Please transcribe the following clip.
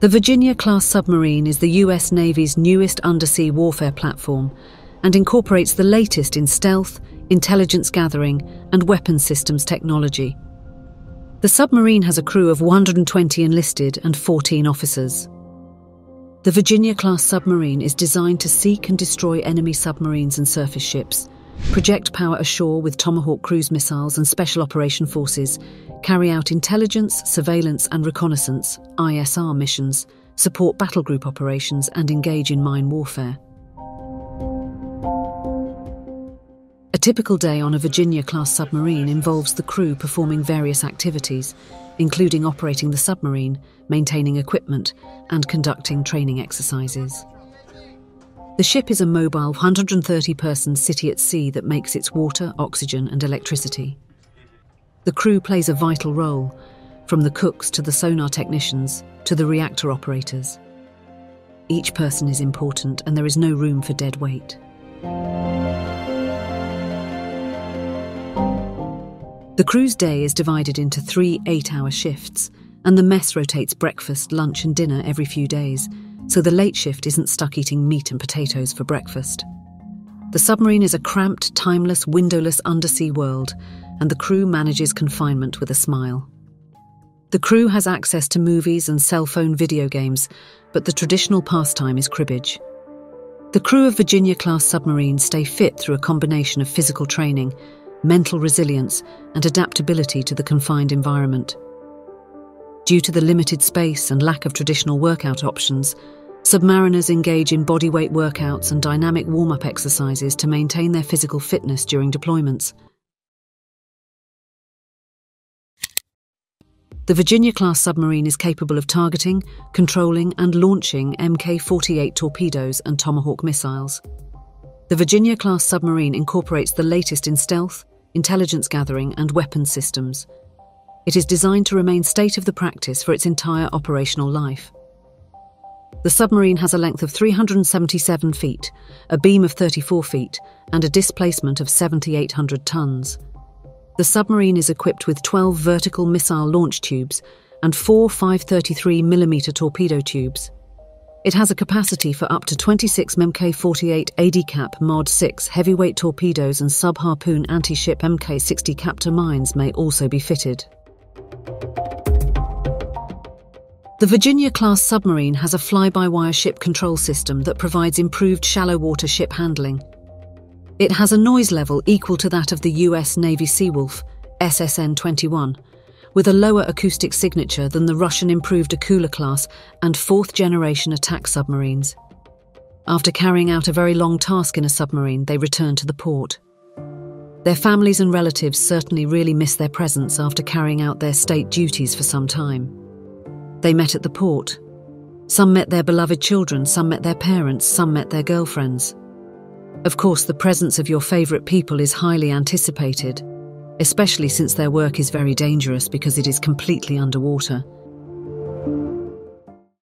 The Virginia class submarine is the US Navy's newest undersea warfare platform and incorporates the latest in stealth, intelligence gathering, and weapons systems technology. The submarine has a crew of 120 enlisted and 14 officers. The Virginia class submarine is designed to seek and destroy enemy submarines and surface ships, project power ashore with Tomahawk cruise missiles and special operation forces, carry out intelligence, surveillance, and reconnaissance ISR missions, support battle group operations, and engage in mine warfare. A typical day on a Virginia class submarine involves the crew performing various activities, including operating the submarine, maintaining equipment, and conducting training exercises. The ship is a mobile 130 person city at sea that makes its water, oxygen, and electricity. The crew plays a vital role, from the cooks to the sonar technicians to the reactor operators. Each person is important, and there is no room for dead weight. The crew's day is divided into three eight hour shifts, and the mess rotates breakfast, lunch, and dinner every few days, so the late shift isn't stuck eating meat and potatoes for breakfast. The submarine is a cramped, timeless, windowless undersea world, and the crew manages confinement with a smile. The crew has access to movies and cell phone video games, but the traditional pastime is cribbage. The crew of Virginia class submarines stay fit through a combination of physical training mental resilience, and adaptability to the confined environment. Due to the limited space and lack of traditional workout options, submariners engage in bodyweight workouts and dynamic warm up exercises to maintain their physical fitness during deployments. The Virginia class submarine is capable of targeting, controlling, and launching Mk 48 torpedoes and Tomahawk missiles. The Virginia class submarine incorporates the latest in stealth, intelligence gathering, and weapons systems. It is designed to remain state of the practice for its entire operational life. The submarine has a length of 377 feet, a beam of 34 feet, and a displacement of 7,800 tons. The submarine is equipped with 12 vertical missile launch tubes and four 533mm torpedo tubes. It has a capacity for up to 26 Mk48 ADCAP Mod 6 heavyweight torpedoes and sub-harpoon anti-ship Mk60 Captor mines may also be fitted. The Virginia-class submarine has a fly-by-wire ship control system that provides improved shallow water ship handling. It has a noise level equal to that of the US Navy Seawolf, SSN-21, with a lower acoustic signature than the Russian improved Akula class and fourth generation attack submarines. After carrying out a very long task in a submarine, they return to the port. Their families and relatives certainly really miss their presence after carrying out their state duties for some time. They met at the port. Some met their beloved children, some met their parents, some met their girlfriends. Of course, the presence of your favourite people is highly anticipated, especially since their work is very dangerous because it is completely underwater.